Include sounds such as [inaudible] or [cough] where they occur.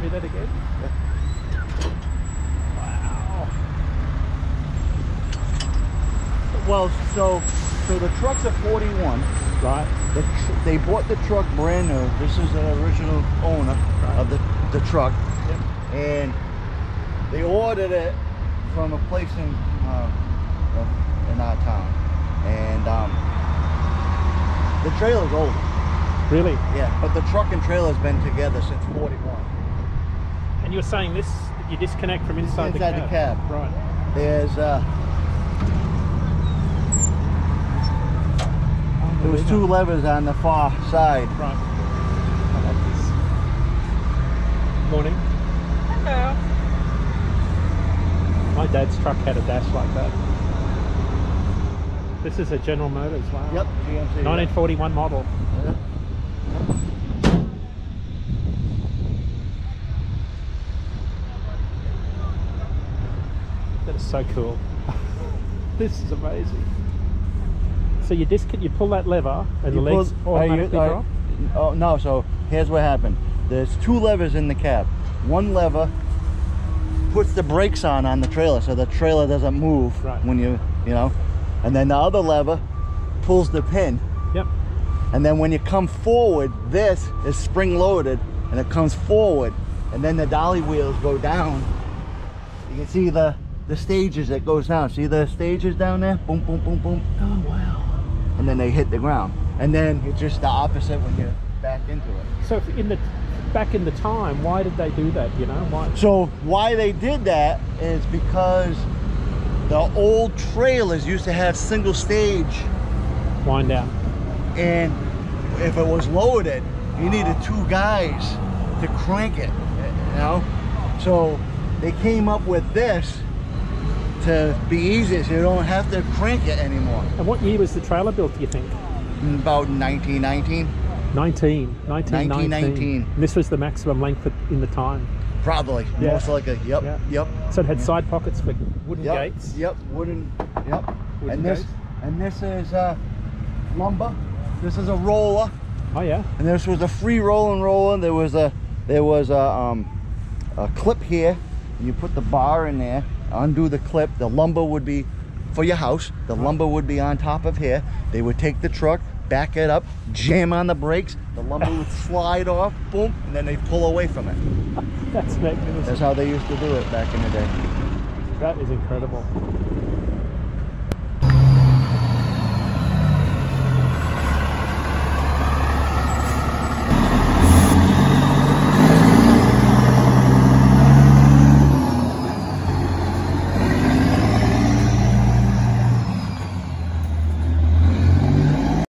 me that again. Wow. Well, so so the truck's a 41. Right. The tr- they bought the truck brand new. This is the original owner of the, the truck. Yep. And they ordered it from a place in uh, in our town. And um, the trailer's old. Really? Yeah, but the truck and trailer's been together since 41. And you're saying this you disconnect from inside, Inside the the cab. cab. Right. There's uh there was two levers on the far side. Right. I love this. Morning. Hello. My dad's truck had a dash like that. This is a General Motors. Wow. Yep, GMC. 1941 model. Yeah. That is so cool. [laughs] this is amazing. So you disc you pull that lever and the oh, You legs pull- are you- automatically are- drop. Uh, oh no, so here's what happened. There's two levers in the cab. One lever puts the brakes on on the trailer so the trailer doesn't move Right. when you, you know. And then the other lever pulls the pin. Yep. And then when you come forward, this is spring loaded and it comes forward. And then the dolly wheels go down. You can see the, the stages that goes down. See the stages down there? Boom, boom, boom, boom. Oh wow. And then they hit the ground. And then it's just the opposite when you're back into it. So if in the back in the time, why did they do that? You know why? So why they did that is because the old trailers used to have single stage Wind down. and if it was loaded, you needed two guys to crank it, you know? So they came up with this to be easier so you don't have to crank it anymore. And what year was the trailer built? Do you think? About 1919, 19, 1919. 1919. And this was the maximum length in the time. probably, Yeah. most likely, yep, Yeah. yep. So it had side pockets for wooden Yep, gates. Yep, wooden, yep. Wooden and this, and this is uh, lumber. This is a roller, Oh yeah. and this was a free rolling roller. There was a, there was a, um, a clip here. You put the bar in there, undo the clip. The lumber would be for your house. The lumber would be on top of here. They would take the truck, back it up, jam on the brakes. The lumber would [laughs] slide off, boom, and then they pull away from it. That's magnificent. That's how they used to do it back in the day. That is incredible.